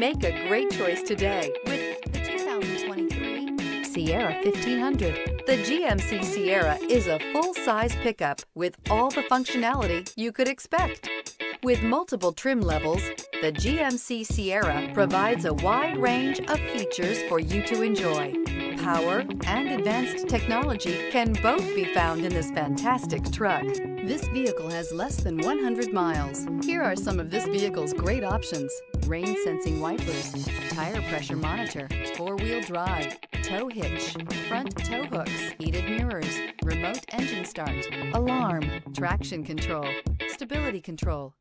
Make a great choice today with the 2023 Sierra 1500. The GMC Sierra is a full-size pickup with all the functionality you could expect. With multiple trim levels, the GMC Sierra provides a wide range of features for you to enjoy. Power and advanced technology can both be found in this fantastic truck. This vehicle has less than 100 miles. Here are some of this vehicle's great options. Rain sensing wipers, tire pressure monitor, four-wheel drive, tow hitch, front tow hooks, heated mirrors, remote engine start, alarm, traction control, stability control.